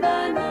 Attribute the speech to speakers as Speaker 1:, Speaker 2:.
Speaker 1: bye, night.